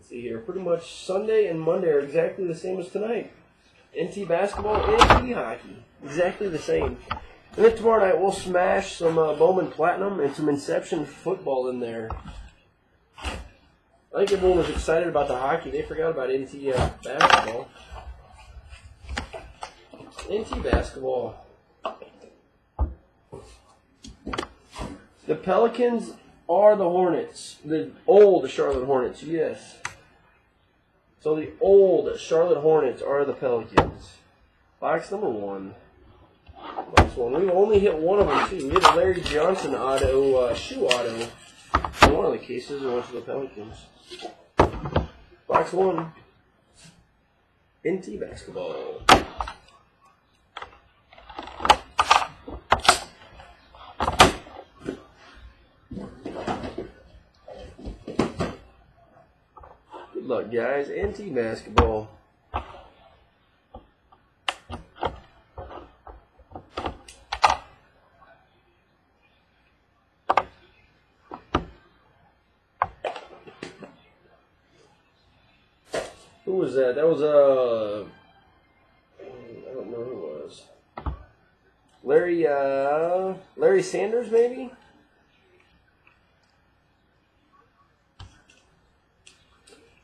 Let's see here. Pretty much Sunday and Monday are exactly the same as tonight. NT basketball, and NT hockey. Exactly the same. And then tomorrow night we'll smash some uh, Bowman Platinum and some Inception football in there. I think everyone was excited about the hockey. They forgot about NT uh, basketball. NT basketball. The Pelicans are the Hornets. The old Charlotte Hornets, yes. So the old Charlotte Hornets are the Pelicans. Box number one. Box one. We've only hit one of them too. We had a Larry Johnson auto, uh, shoe auto. In one of the cases, it went to the Pelicans. Box one. NT basketball. Guys. NT basketball. Who was that? That was uh, I don't know who it was. Larry uh, Larry Sanders, maybe.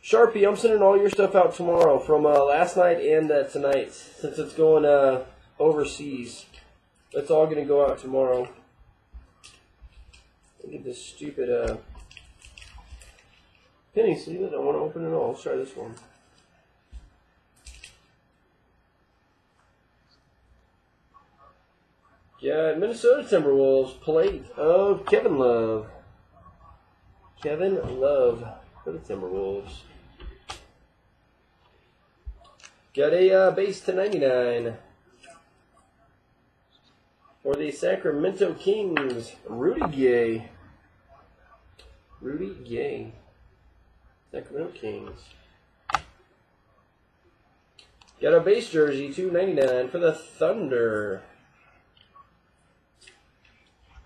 Sharpie, I'm sending all your stuff out tomorrow from uh, last night and uh, tonight, since it's going uh, overseas. It's all going to go out tomorrow. Look at this stupid uh, penny sleeve. I don't want to open it all. Let's try this one. Yeah, Minnesota Timberwolves plate of Kevin Love. Kevin Love for the Timberwolves. Got a uh, base to 99 for the Sacramento Kings. Rudy Gay. Rudy Gay. Sacramento Kings. Got a base jersey, 299 for the Thunder.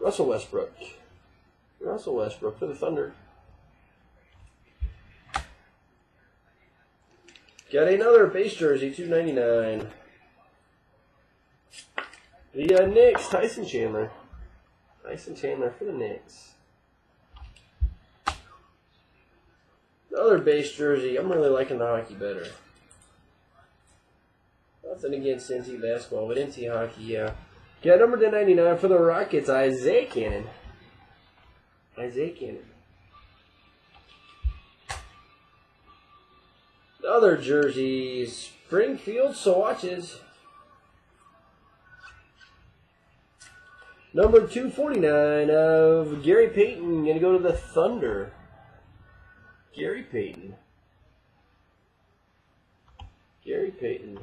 Russell Westbrook. Russell Westbrook for the Thunder. Got another base jersey, two ninety nine. The uh, Knicks, Tyson Chandler. Tyson Chandler for the Knicks. Another base jersey. I'm really liking the hockey better. Nothing against NT basketball, but NT hockey, yeah. Got number to 99 for the Rockets, Isaiah Canaan. Isaiah Canaan. Other jerseys, Springfield swatches. Number 249 of Gary Payton, going to go to the Thunder. Gary Payton. Gary Payton.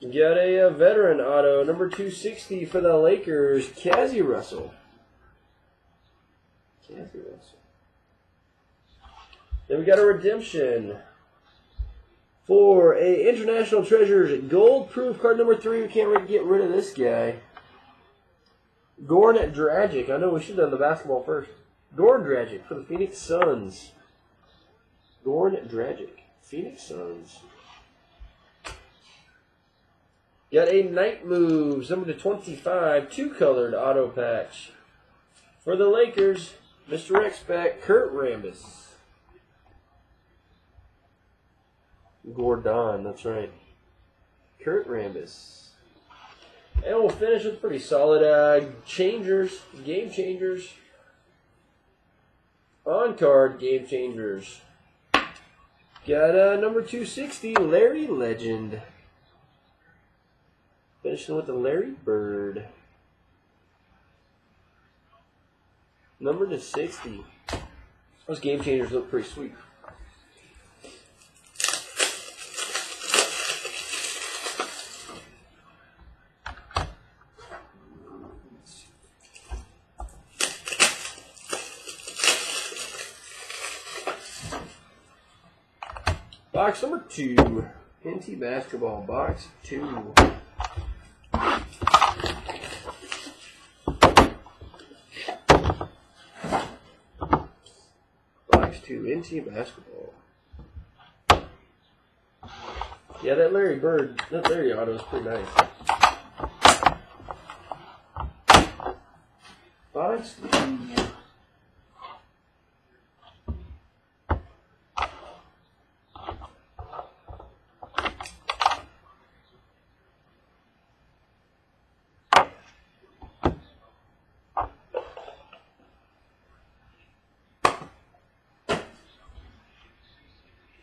Got a, uh veteran auto, number 260 for the Lakers, Cazzie Russell. Cazzie Russell. Then we got a redemption for a International Treasures gold proof card number three. We can't really get rid of this guy. Goran Dragic. I know we should have done the basketball first. Goran Dragic for the Phoenix Suns. Goran Dragic. Phoenix Suns. Got a Night Moves, number to 25, two-colored auto patch. For the Lakers, Mr. X-Back, Kurt Rambis. Gordon, that's right. Kurt Rambis. And we'll finish with pretty solid uh, changers, game changers. On card game changers. Got uh, number 260, Larry Legend. Finishing with the Larry Bird. Number to 60. Those game changers look pretty sweet. Box number two. NT Basketball, box two. NT basketball. Yeah, that Larry Bird, that Larry auto is pretty nice. Box. Mm,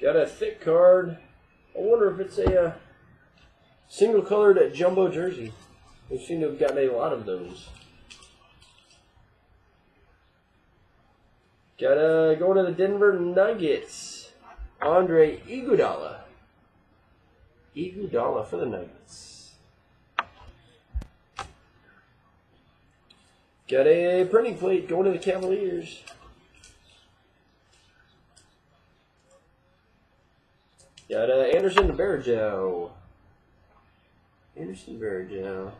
Got a thick card. I wonder if it's a uh, single colored jumbo jersey. We seem to have gotten a lot of those. Got uh, going to the Denver Nuggets. Andre Iguodala. Iguodala for the Nuggets. Got a printing plate going to the Cavaliers. Got uh, Anderson Varejao. Anderson Varejao.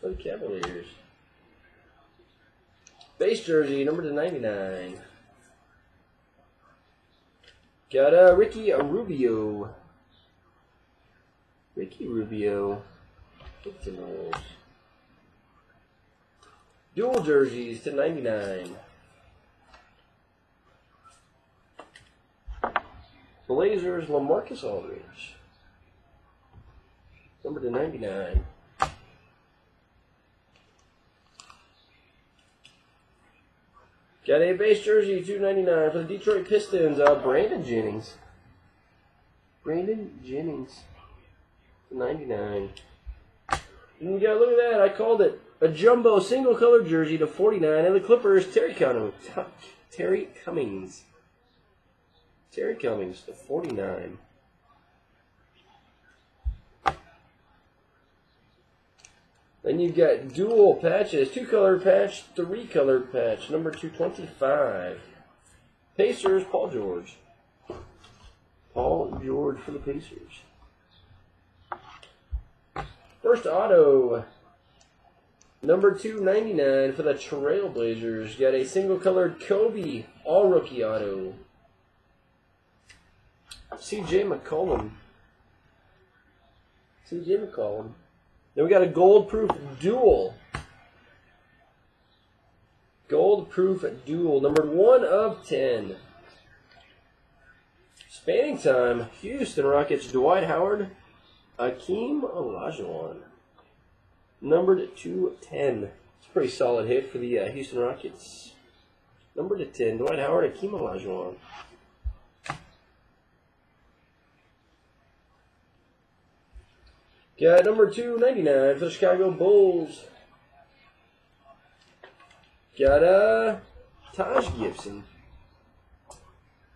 For the Cavaliers. Base jersey, number to 99. Got uh, Ricky Rubio. Ricky Rubio. Dual jerseys to 99. Blazers, Lamarcus Aldridge. Number to 99. Got a base jersey, 299 for the Detroit Pistons, uh, Brandon Jennings. Brandon Jennings, 99. And you got look at that. I called it a jumbo single color jersey to 49, and the Clippers, Terry Cummings. Terry Cummings. Terry Cummings to 49. Then you've got dual patches, two color patch, three color patch, number 225. Pacers, Paul George. Paul George for the Pacers. First auto, number 299 for the Trailblazers. Got a single colored Kobe, all rookie auto. CJ McCollum. CJ McCollum. Then we got a gold proof dual. Gold proof dual, numbered one of ten. Spanning time, Houston Rockets, Dwight Howard, Akeem Olajuwon. Numbered to 10. It's a pretty solid hit for the uh, Houston Rockets. Number to 10, Dwight Howard, Akeem Olajuwon. Got number 299 for the Chicago Bulls. Got uh, Taj Gibson.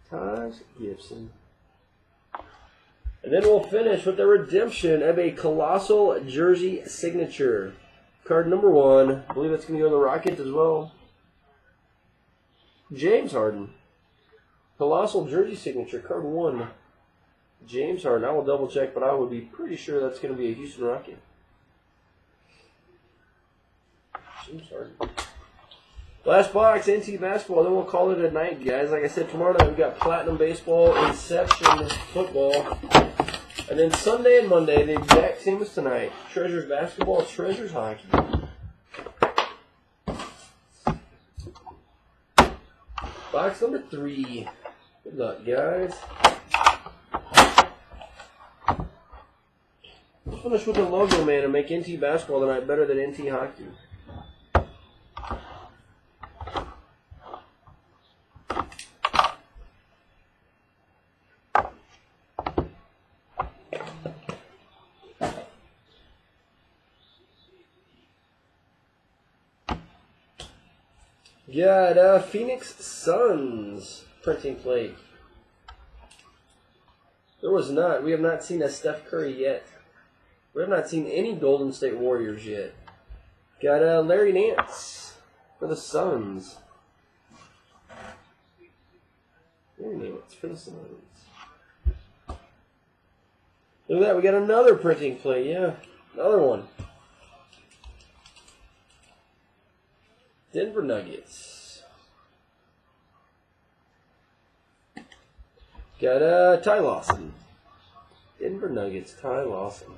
Taj Gibson. And then we'll finish with the redemption of a colossal jersey signature. Card number one. I believe that's going to go to the Rockets as well. James Harden. Colossal jersey signature, card one. James Harden. I will double check, but I would be pretty sure that's going to be a Houston Rocket. James Harden. Last box, NT basketball. Then we'll call it a night, guys. Like I said, tomorrow night we've got Platinum Baseball, Inception Football. And then Sunday and Monday, the exact same as tonight. Treasures Basketball, Treasures Hockey. Box number three. Good luck, guys. Let's finish with the logo, man, and make NT basketball tonight better than NT hockey. Got uh, Phoenix Suns printing plate. There was not. We have not seen a Steph Curry yet. We have not seen any Golden State Warriors yet. Got uh, Larry Nance for the Suns. Larry Nance for the Suns. Look at that. We got another printing plate. Yeah, another one. Denver Nuggets. Got uh, Ty Lawson. Denver Nuggets, Ty Lawson.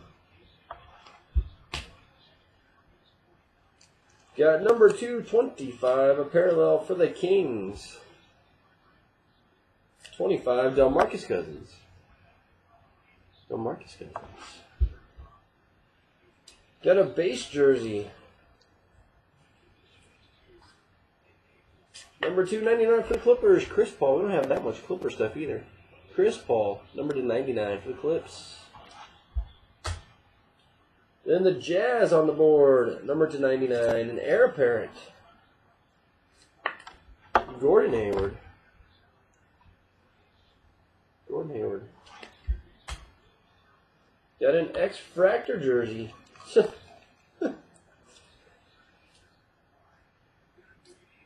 Got number 225, a parallel for the Kings. 25, DeMarcus Cousins. DeMarcus Cousins. Got a base jersey. Number 299 for the Clippers, Chris Paul. We don't have that much Clipper stuff either. Chris Paul, number to 99 for the Clips. Then the Jazz on the board, number to 99, an heir apparent. Gordon Hayward. Gordon Hayward. Got an X Fractor jersey.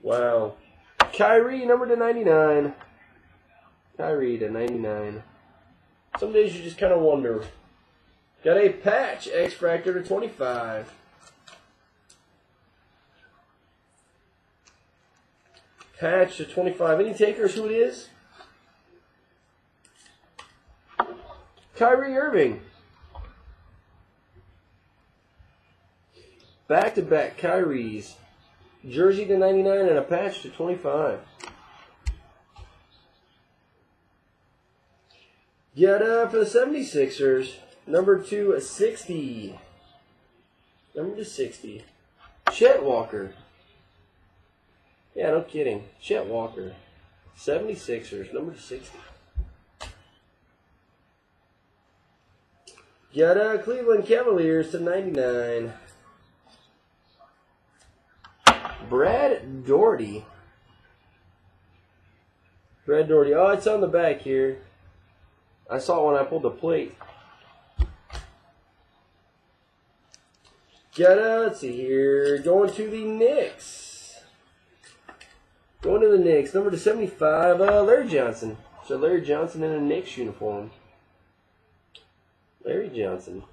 wow. Kyrie, number to 99. Kyrie to 99. Some days you just kind of wonder. Got a patch X Fractor to 25. Patch to 25. Any takers who it is? Kyrie Irving. Back to back Kyrie's. Jersey to 99 and a patch to 25. Get up for the 76ers, number 260. Number 260. Chet Walker. Yeah, no kidding. Chet Walker. 76ers, number 60. Got uh, Cleveland Cavaliers to 99. Brad Daugherty. Brad Daugherty. Oh, it's on the back here. I saw when I pulled the plate. Got let's see here. Going to the Knicks. Going to the Knicks. Number to 75, uh, Larry Johnson. So Larry Johnson in a Knicks uniform. Larry Johnson.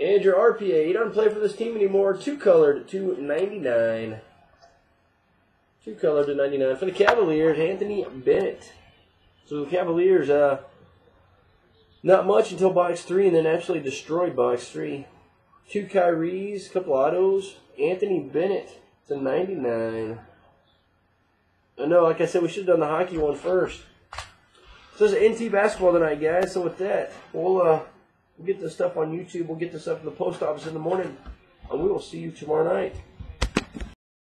And your RPA, he don't play for this team anymore. Two colored to 99. Two colored to 99. For the Cavaliers, Anthony Bennett. So the Cavaliers, uh, not much until box three, and then actually destroyed box three. Two Kyries, couple autos. Anthony Bennett to 99. I know, like I said, we should have done the hockey one first. So there's NT basketball tonight, guys. So with that, we'll uh, we'll get this stuff on YouTube. We'll get this up in the post office in the morning, and we will see you tomorrow night.